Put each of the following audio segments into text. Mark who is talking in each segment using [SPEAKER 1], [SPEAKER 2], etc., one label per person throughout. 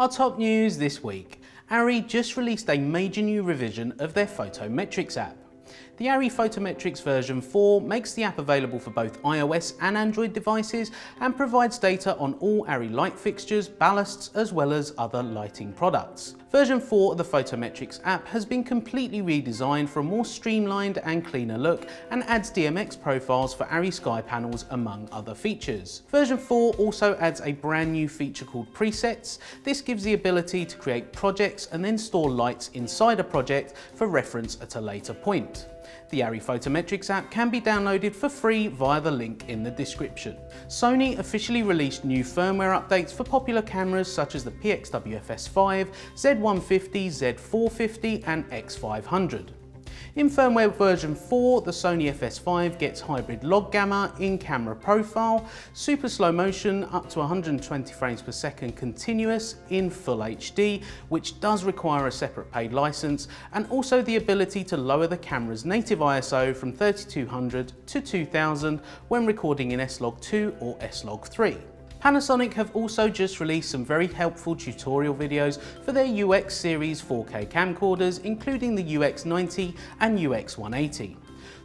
[SPEAKER 1] Our top news this week. ARRI just released a major new revision of their Photometrics app. The ARRI Photometrics version 4 makes the app available for both iOS and Android devices and provides data on all ARRI light fixtures, ballasts as well as other lighting products. Version 4 of the Photometrics app has been completely redesigned for a more streamlined and cleaner look and adds DMX profiles for ARRI SkyPanels among other features. Version 4 also adds a brand new feature called presets. This gives the ability to create projects and then store lights inside a project for reference at a later point. The ARRI Photometrics app can be downloaded for free via the link in the description. Sony officially released new firmware updates for popular cameras such as the PXWFS5, Z150, Z450 and X500. In firmware version 4, the Sony FS5 gets hybrid log gamma in camera profile, super slow motion up to 120 frames per second continuous in full HD, which does require a separate paid license, and also the ability to lower the camera's native ISO from 3200 to 2000 when recording in S-Log2 or S-Log3. Panasonic have also just released some very helpful tutorial videos for their UX series 4K camcorders, including the UX90 and UX180.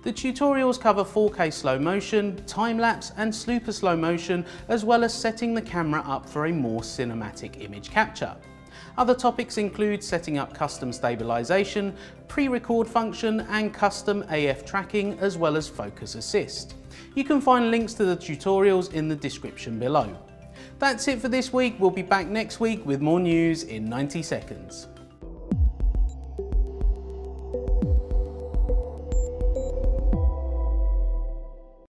[SPEAKER 1] The tutorials cover 4K slow motion, time-lapse and super slow motion, as well as setting the camera up for a more cinematic image capture. Other topics include setting up custom stabilization, pre-record function and custom AF tracking as well as focus assist. You can find links to the tutorials in the description below. That's it for this week, we'll be back next week with more news in 90 seconds.